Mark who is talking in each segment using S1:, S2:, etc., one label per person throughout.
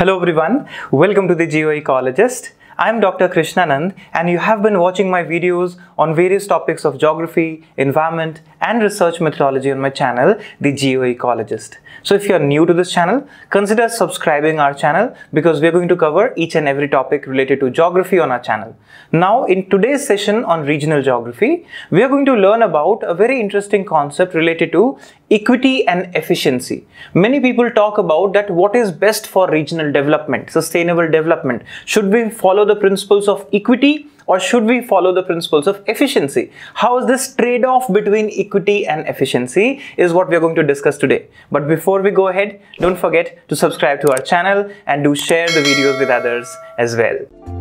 S1: Hello everyone, welcome to the Geo Ecologist. I am Dr. Krishnanand and you have been watching my videos on various topics of geography, environment and research methodology on my channel, The Geoecologist. So if you are new to this channel, consider subscribing our channel because we are going to cover each and every topic related to geography on our channel. Now in today's session on regional geography, we are going to learn about a very interesting concept related to equity and efficiency. Many people talk about that what is best for regional development, sustainable development. Should we follow the principles of equity or should we follow the principles of efficiency? How is this trade-off between equity and efficiency is what we are going to discuss today. But before we go ahead, don't forget to subscribe to our channel and do share the videos with others as well.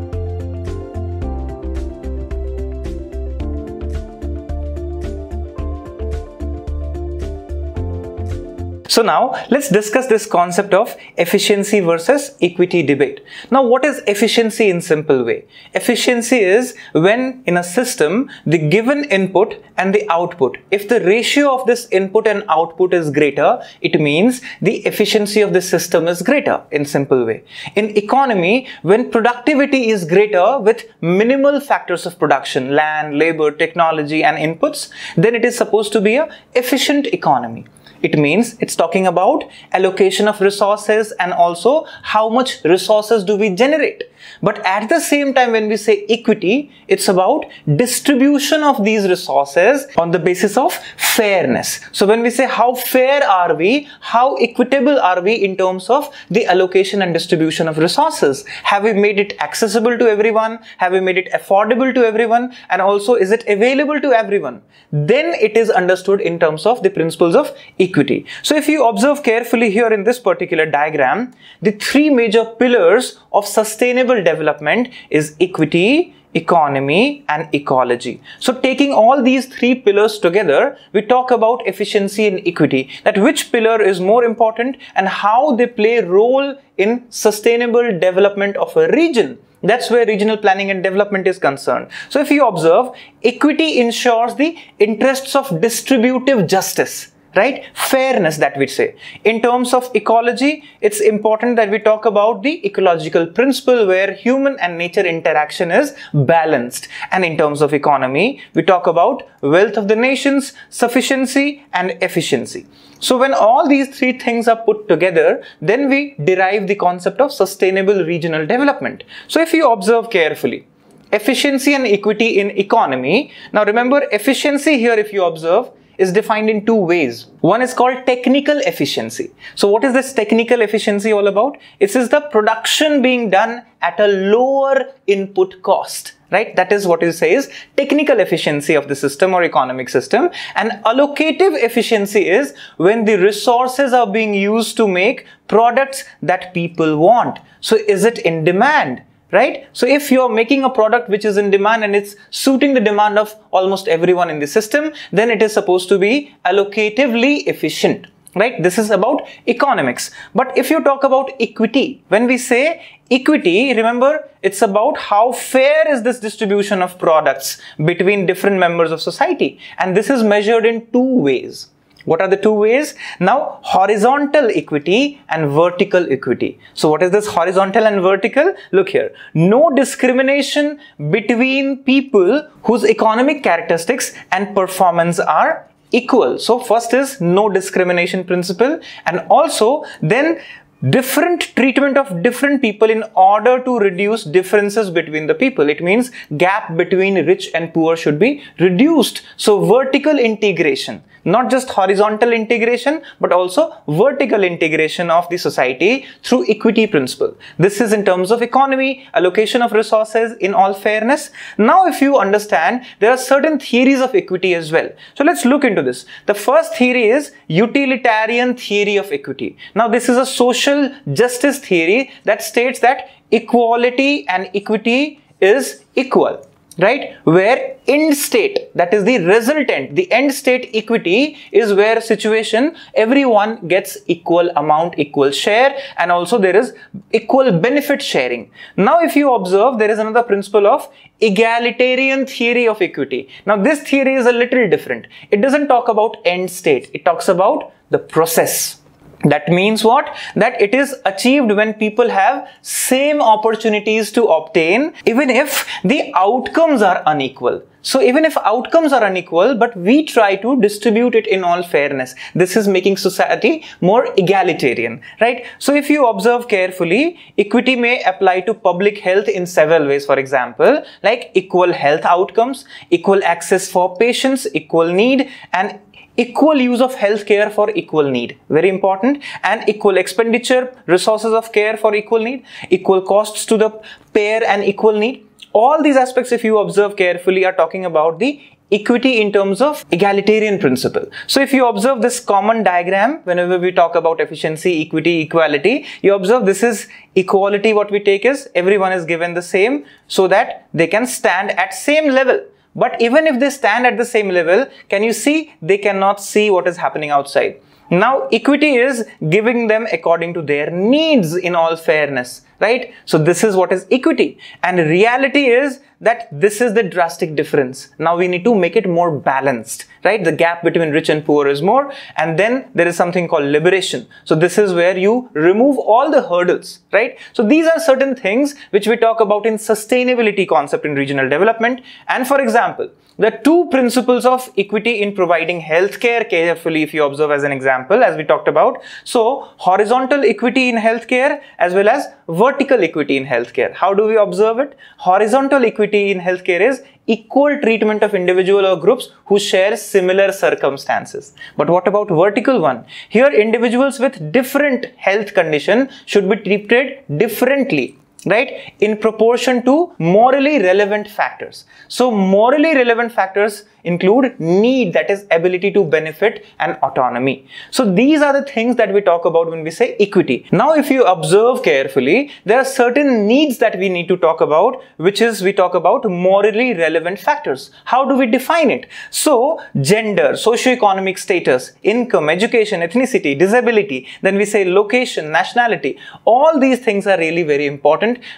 S1: So now let's discuss this concept of efficiency versus equity debate. Now what is efficiency in simple way? Efficiency is when in a system the given input and the output, if the ratio of this input and output is greater, it means the efficiency of the system is greater in simple way. In economy, when productivity is greater with minimal factors of production, land, labor, technology and inputs, then it is supposed to be a efficient economy. It means it's talking about allocation of resources and also how much resources do we generate. But at the same time, when we say equity, it's about distribution of these resources on the basis of fairness. So when we say how fair are we, how equitable are we in terms of the allocation and distribution of resources? Have we made it accessible to everyone? Have we made it affordable to everyone? And also, is it available to everyone? Then it is understood in terms of the principles of equity. So if you observe carefully here in this particular diagram, the three major pillars of sustainable development is equity, economy and ecology. So taking all these three pillars together, we talk about efficiency and equity, that which pillar is more important and how they play role in sustainable development of a region. That's where regional planning and development is concerned. So if you observe, equity ensures the interests of distributive justice right? Fairness that we say. In terms of ecology it's important that we talk about the ecological principle where human and nature interaction is balanced. And in terms of economy we talk about wealth of the nations sufficiency and efficiency. So when all these three things are put together then we derive the concept of sustainable regional development. So if you observe carefully efficiency and equity in economy. Now remember efficiency here if you observe is defined in two ways. One is called technical efficiency. So what is this technical efficiency all about? It is the production being done at a lower input cost right that is what it says technical efficiency of the system or economic system and allocative efficiency is when the resources are being used to make products that people want so is it in demand right? So if you're making a product which is in demand and it's suiting the demand of almost everyone in the system, then it is supposed to be allocatively efficient, right? This is about economics. But if you talk about equity, when we say equity, remember it's about how fair is this distribution of products between different members of society. And this is measured in two ways. What are the two ways? Now, horizontal equity and vertical equity. So what is this horizontal and vertical? Look here. No discrimination between people whose economic characteristics and performance are equal. So first is no discrimination principle and also then different treatment of different people in order to reduce differences between the people. It means gap between rich and poor should be reduced. So vertical integration not just horizontal integration but also vertical integration of the society through equity principle. This is in terms of economy allocation of resources in all fairness. Now if you understand there are certain theories of equity as well. So let's look into this. The first theory is utilitarian theory of equity. Now this is a social justice theory that states that equality and equity is equal right? Where end state that is the resultant the end state equity is where situation everyone gets equal amount equal share and also there is equal benefit sharing. Now if you observe there is another principle of egalitarian theory of equity. Now this theory is a little different. It doesn't talk about end state. It talks about the process that means what? That it is achieved when people have same opportunities to obtain even if the outcomes are unequal. So even if outcomes are unequal but we try to distribute it in all fairness. This is making society more egalitarian right? So if you observe carefully equity may apply to public health in several ways. For example like equal health outcomes equal access for patients equal need and equal use of healthcare for equal need very important and equal expenditure resources of care for equal need equal costs to the payer and equal need all these aspects if you observe carefully are talking about the equity in terms of egalitarian principle. So if you observe this common diagram, whenever we talk about efficiency, equity, equality, you observe this is equality. What we take is everyone is given the same so that they can stand at same level. But even if they stand at the same level, can you see they cannot see what is happening outside? Now, equity is giving them according to their needs in all fairness, right? So this is what is equity. And reality is that this is the drastic difference. Now we need to make it more balanced, right? The gap between rich and poor is more. And then there is something called liberation. So this is where you remove all the hurdles, right? So these are certain things which we talk about in sustainability concept in regional development. And for example, the two principles of equity in providing healthcare carefully if you observe as an example as we talked about. So horizontal equity in healthcare as well as vertical equity in healthcare. How do we observe it? Horizontal equity in healthcare is equal treatment of individual or groups who share similar circumstances. But what about vertical one? Here individuals with different health condition should be treated differently right in proportion to morally relevant factors. So morally relevant factors include need that is ability to benefit and autonomy. So these are the things that we talk about when we say equity. Now if you observe carefully there are certain needs that we need to talk about which is we talk about morally relevant factors. How do we define it? So gender socio-economic status income education ethnicity disability then we say location nationality. All these things are really very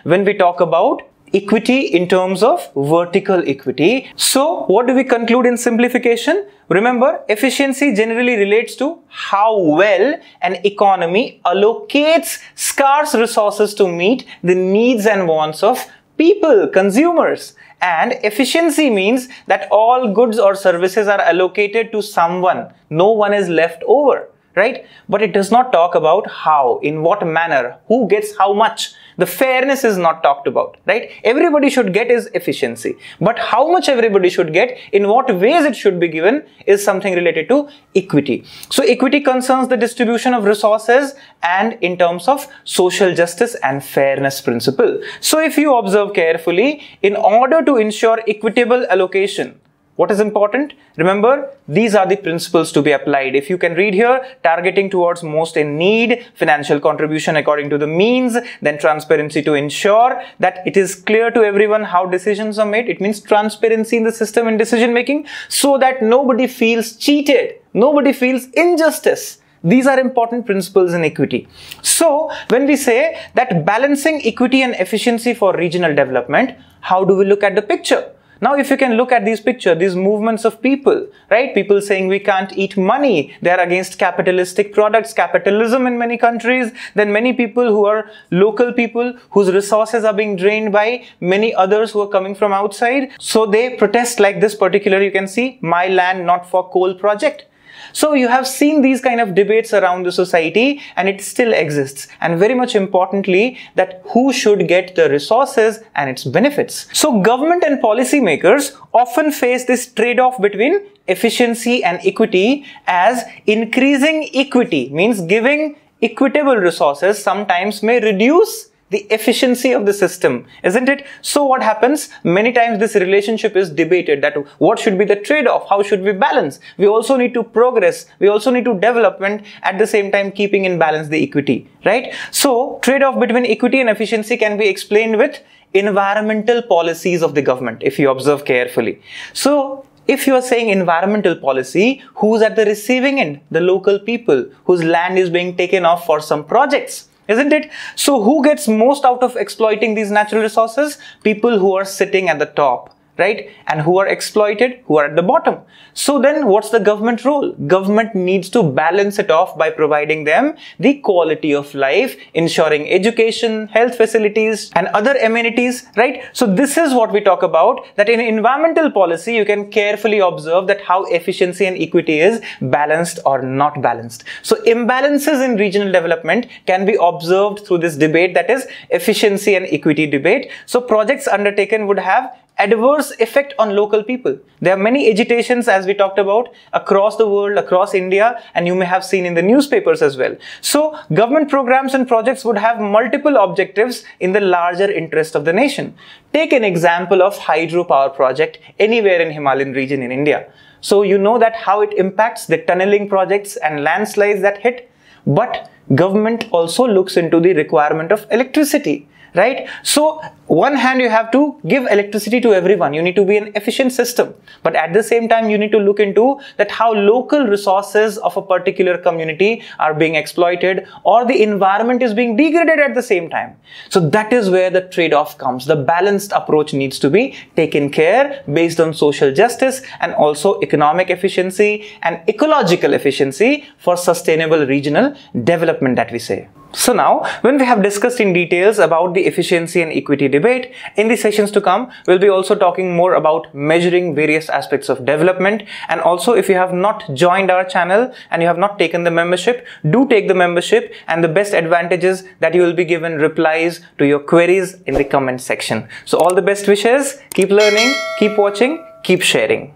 S1: when we talk about equity in terms of vertical equity. So what do we conclude in simplification? Remember, efficiency generally relates to how well an economy allocates scarce resources to meet the needs and wants of people, consumers. And efficiency means that all goods or services are allocated to someone. No one is left over right? But it does not talk about how, in what manner, who gets how much. The fairness is not talked about, right? Everybody should get is efficiency. But how much everybody should get, in what ways it should be given, is something related to equity. So equity concerns the distribution of resources and in terms of social justice and fairness principle. So if you observe carefully, in order to ensure equitable allocation, what is important? Remember, these are the principles to be applied. If you can read here, targeting towards most in need, financial contribution according to the means, then transparency to ensure that it is clear to everyone how decisions are made. It means transparency in the system and decision making so that nobody feels cheated, nobody feels injustice. These are important principles in equity. So, when we say that balancing equity and efficiency for regional development, how do we look at the picture? Now, if you can look at these pictures, these movements of people, right? People saying we can't eat money. They are against capitalistic products, capitalism in many countries. Then many people who are local people whose resources are being drained by many others who are coming from outside. So they protest like this particular, you can see, my land not for coal project. So you have seen these kind of debates around the society and it still exists. And very much importantly, that who should get the resources and its benefits. So government and policymakers often face this trade-off between efficiency and equity as increasing equity means giving equitable resources sometimes may reduce the efficiency of the system, isn't it? So what happens? Many times this relationship is debated that what should be the trade-off? How should we balance? We also need to progress. We also need to development at the same time keeping in balance the equity, right? So trade-off between equity and efficiency can be explained with environmental policies of the government if you observe carefully. So if you are saying environmental policy, who's at the receiving end? The local people whose land is being taken off for some projects isn't it? So who gets most out of exploiting these natural resources? People who are sitting at the top right? And who are exploited, who are at the bottom. So then what's the government role? Government needs to balance it off by providing them the quality of life, ensuring education, health facilities and other amenities, right? So this is what we talk about that in environmental policy, you can carefully observe that how efficiency and equity is balanced or not balanced. So imbalances in regional development can be observed through this debate that is efficiency and equity debate. So projects undertaken would have adverse effect on local people. There are many agitations as we talked about across the world, across India, and you may have seen in the newspapers as well. So government programs and projects would have multiple objectives in the larger interest of the nation. Take an example of hydropower project anywhere in Himalayan region in India. So you know that how it impacts the tunneling projects and landslides that hit. But government also looks into the requirement of electricity right? So one hand you have to give electricity to everyone. You need to be an efficient system. But at the same time, you need to look into that how local resources of a particular community are being exploited or the environment is being degraded at the same time. So that is where the trade-off comes. The balanced approach needs to be taken care based on social justice and also economic efficiency and ecological efficiency for sustainable regional development that we say. So now, when we have discussed in details about the efficiency and equity debate, in the sessions to come, we'll be also talking more about measuring various aspects of development. And also, if you have not joined our channel and you have not taken the membership, do take the membership and the best advantages that you will be given replies to your queries in the comment section. So all the best wishes, keep learning, keep watching, keep sharing.